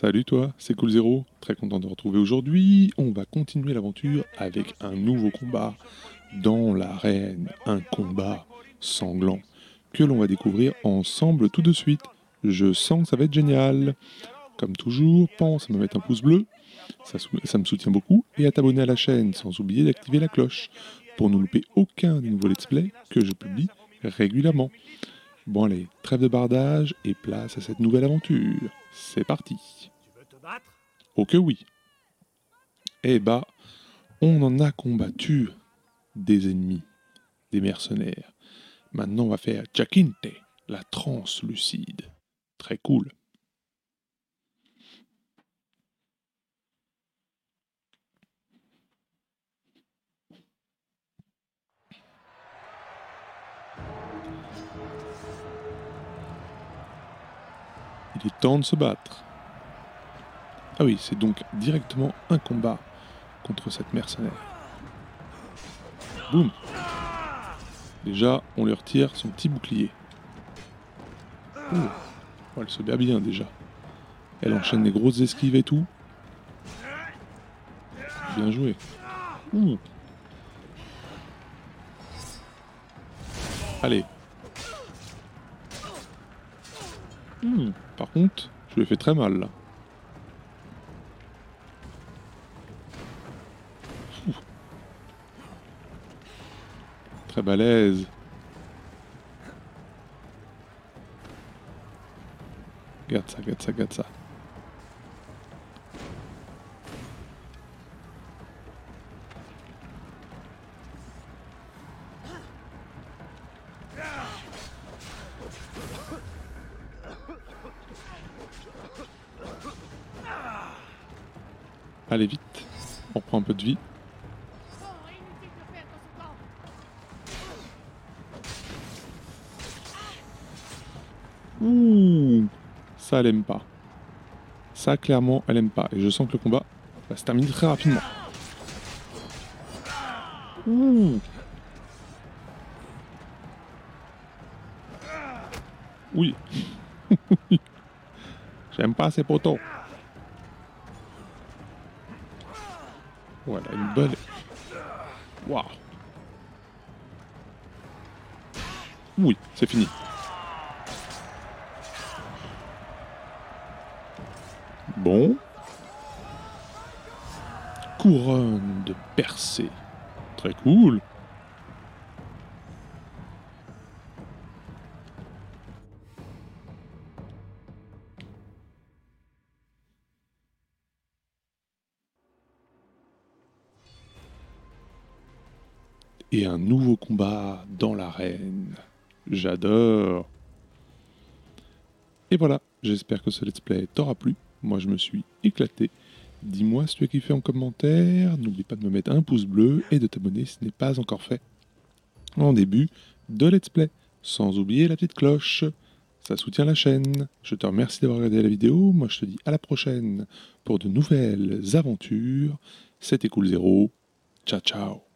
Salut toi, c'est Cool Zero, très content de te retrouver aujourd'hui. On va continuer l'aventure avec un nouveau combat dans l'arène, un combat sanglant que l'on va découvrir ensemble tout de suite. Je sens que ça va être génial. Comme toujours, pense à me mettre un pouce bleu, ça, me soutient beaucoup, et à t'abonner à la chaîne sans oublier d'activer la cloche pour ne louper aucun des nouveaux let's play que je publie régulièrement. Bon allez, trêve de bardage et place à cette nouvelle aventure. C'est parti. Tu veux te battre? Oh que oui. Eh bah, on en a combattu des ennemis, des mercenaires. Maintenant, on va faire Jacinte, la translucide. Très cool. Il est temps de se battre. Ah oui, c'est donc directement un combat contre cette mercenaire. Boum Déjà, on lui retire son petit bouclier. Oh, elle se bat bien déjà. Elle enchaîne des grosses esquives et tout. Bien joué. Allez. Hmm, Par contre, je ai fait très mal là. Très balèze. Regarde ça, regarde ça, regarde ça. Allez vite, on prend un peu de vie. Ouh, ça elle aime pas. Ça clairement elle aime pas. Et je sens que le combat va se terminer très rapidement. Ouh. Oui. J'aime pas ces poteaux. Voilà, une bonne. Waouh. Oui, c'est fini. Bon. Couronne de percée. Très cool. Et un nouveau combat dans l'arène. J'adore. Et voilà, j'espère que ce let's play t'aura plu. Moi je me suis éclaté. Dis-moi si tu as kiffé en commentaire. N'oublie pas de me mettre un pouce bleu et de t'abonner si ce n'est pas encore fait. En début de let's play. Sans oublier la petite cloche. Ça soutient la chaîne. Je te remercie d'avoir regardé la vidéo. Moi je te dis à la prochaine pour de nouvelles aventures. C'était Cool Zero. Ciao ciao.